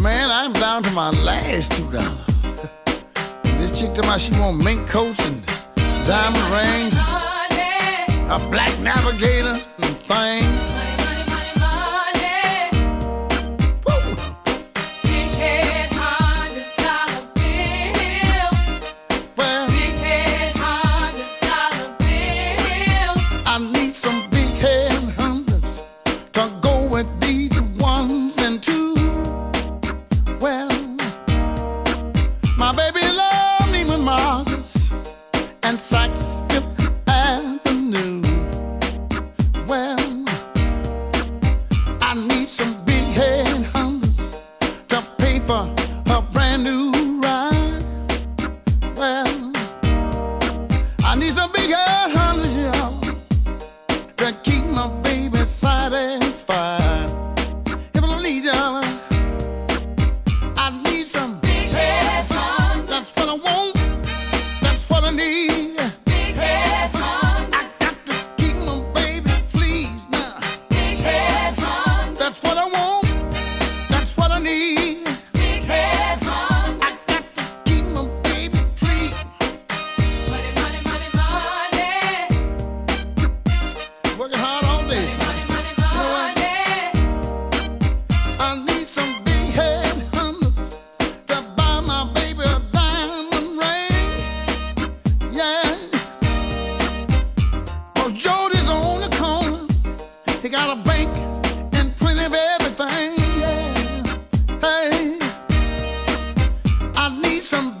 Man, I'm down to my last two dollars. this chick to my she want mink coats and diamond rings, a black navigator and things. Avenue. Well, I need some big to pay for brand new ride. Well, I need some big to keep my baby sighted. got a bank and plenty of everything. Yeah. Hey, I need some.